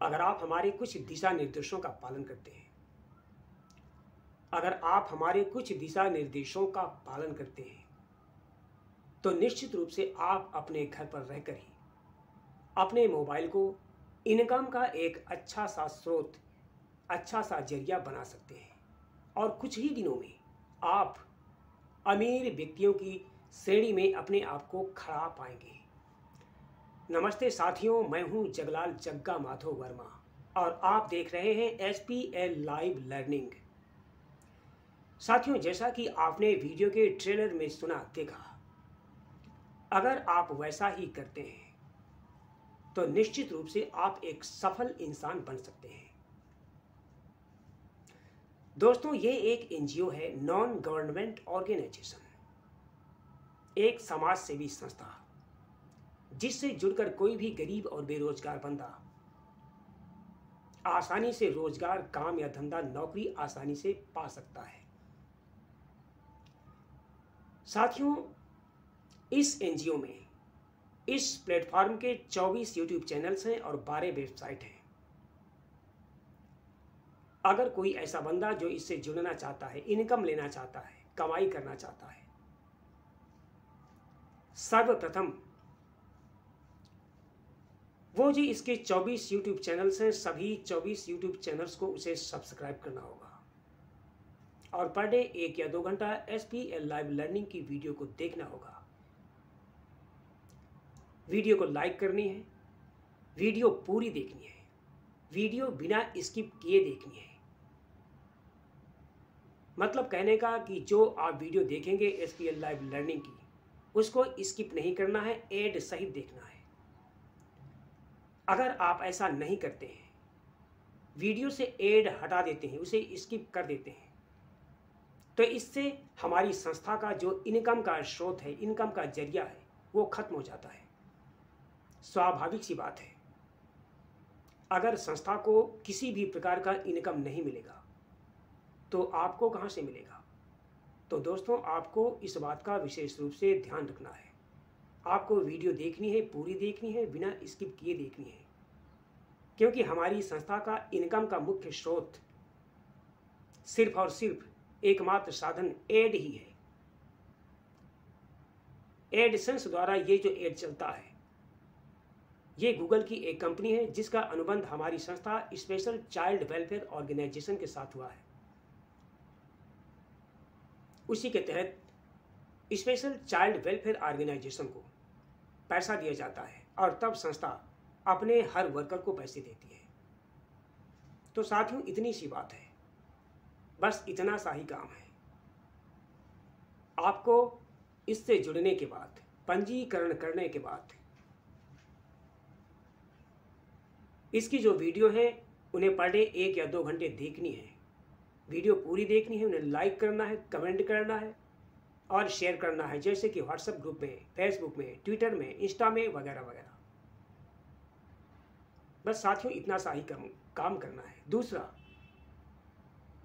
अगर आप हमारे कुछ दिशा निर्देशों का पालन करते हैं, अगर आप हमारे कुछ दिशा निर्देशों का पालन करते हैं तो निश्चित रूप से आप अपने घर पर रहकर ही अपने मोबाइल को इनकम का एक अच्छा सा स्रोत अच्छा सा ज़रिया बना सकते हैं। और कुछ ही दिनों में आप अमीर व्यक्तियों की श्रेणी में अपने आप को खड़ा पाएँगे। नमस्ते साथियों, मैं हूँ जगलाल जग्गा माधव वर्मा और आप देख रहे हैं S P L live learning. साथियों, जैसा कि आपने वीडियो के ट्रेलर में सुना, देखा, अगर आप वैसा ही करते हैं तो निश्चित रूप से आप एक सफल इंसान बन सकते हैं। दोस्तों, ये एक एनजीओ है, नॉन गवर्नमेंट ऑर्गेनाइजेशन, एक समाज सेवी संस्था। जिससे जुड़कर कोई भी गरीब और बेरोजगार बंदा आसानी से रोज़गार, काम या धंधा, नौकरी आसानी से पा सकता है। साथियों, इस एनजीओ में, इस प्लेटफॉर्म के 24 यूट्यूब चैनल्स हैं और 12 वेबसाइट हैं। अगर कोई ऐसा बंदा जो इससे जुड़ना चाहता है, इनकम लेना चाहता है, कमाई करना चाहता है, सर्वप्रथम वो जी इसके 24 यूट्यूब चैनल्स हैं, सभी 24 यूट्यूब चैनल्स को उसे सब्सक्राइब करना होगा। और पर डे एक या दो घंटा S P L live learning की वीडियो को देखना होगा। वीडियो को लाइक करनी है वीडियो पूरी देखनी है वीडियो बिना स्किप किए देखनी है। मतलब कहने का कि जो आप वीडियो देखेंगे S P L live learning की, उसको स्किप नहीं करना है एड सहित देखना है। अगर आप ऐसा नहीं करते हैं, वीडियो से एड हटा देते हैं, उसे स्किप कर देते हैं तो इससे हमारी संस्था का जो इनकम का स्रोत है, इनकम का ज़रिया है, वो खत्म हो जाता है। स्वाभाविक सी बात है। अगर संस्था को किसी भी प्रकार का इनकम नहीं मिलेगा तो आपको कहाँ से मिलेगा? तो दोस्तों, आपको इस बात का विशेष रूप से ध्यान रखना है। आपको वीडियो देखनी है, पूरी देखनी है, बिना स्किप किए देखनी है। क्योंकि हमारी संस्था का इनकम का मुख्य स्रोत सिर्फ़ और सिर्फ़ एकमात्र साधन एड ही है। एडसेंस द्वारा ये जो एड चलता है, ये गूगल की एक कंपनी है, जिसका अनुबंध हमारी संस्था स्पेशल चाइल्ड वेलफेयर ऑर्गेनाइजेशन के साथ हुआ है। उसी के तहत स्पेशल चाइल्ड वेलफेयर ऑर्गेनाइजेशन को पैसा दिया जाता है और तब संस्था अपने हर वर्कर को पैसे देती है। तो साथियों, इतनी सी बात है। बस इतना सा ही काम है। आपको इससे जुड़ने के बाद, पंजीकरण करने के बाद, इसकी जो वीडियो है, उन्हें पर डे एक या दो घंटे देखनी है। वीडियो पूरी देखनी है, उन्हें लाइक करना है कमेंट करना है और शेयर करना है, जैसे कि व्हाट्सएप ग्रुप में फेसबुक में ट्विटर में इंस्टा में वगैरह वगैरह। बस साथियों, इतना सा ही कम, काम करना है। दूसरा,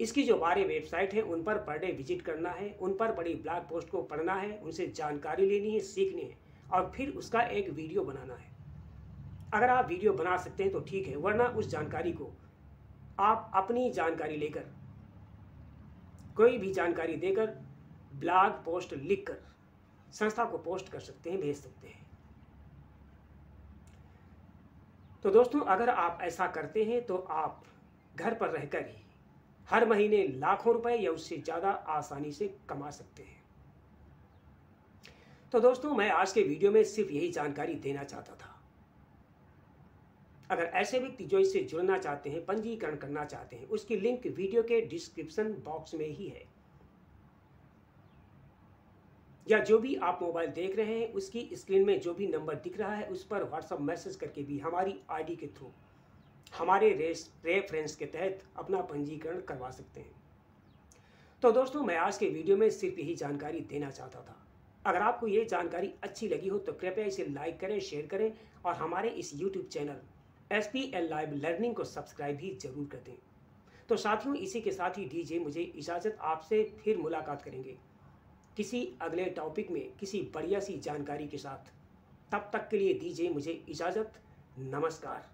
इसकी जो बारह वेबसाइट है, उन पर पर डे विज़िट करना है। उन पर बड़ी ब्लॉग पोस्ट को पढ़ना है, उनसे जानकारी लेनी है, सीखनी है, और फिर उसका एक वीडियो बनाना है। अगर आप वीडियो बना सकते हैं तो ठीक है, वरना उस जानकारी को आप अपनी जानकारी लेकर, कोई भी जानकारी देकर ब्लॉग पोस्ट लिखकर संस्था को पोस्ट कर सकते हैं, भेज सकते हैं। तो दोस्तों, अगर आप ऐसा करते हैं तो आप घर पर रहकर ही हर महीने लाखों रुपए या उससे ज़्यादा आसानी से कमा सकते हैं। तो दोस्तों, मैं आज के वीडियो में सिर्फ़ यही जानकारी देना चाहता था। अगर ऐसे व्यक्ति जो इससे जुड़ना चाहते हैं, पंजीकरण करना चाहते हैं, उसकी लिंक वीडियो के डिस्क्रिप्शन बॉक्स में ही है। या जो भी आप मोबाइल देख रहे हैं, उसकी स्क्रीन में जो भी नंबर दिख रहा है, उस पर व्हाट्सअप मैसेज करके भी हमारी आईडी के थ्रू हमारे रेस, रेफरेंस के तहत अपना पंजीकरण करवा सकते हैं। तो दोस्तों, मैं आज के वीडियो में सिर्फ़ यही जानकारी देना चाहता था। अगर आपको ये जानकारी अच्छी लगी हो तो कृपया इसे लाइक करें, शेयर करें और हमारे इस YouTube channel S P L live learning को सब्सक्राइब भी ज़रूर कर दें। तो साथियों, इसी के साथ ही दीजिए मुझे इजाज़त, आपसे फिर मुलाकात करेंगे। किसी अगले टॉपिक में किसी बढ़िया सी जानकारी के साथ। तब तक के लिए दीजिए मुझे इजाज़त। नमस्कार।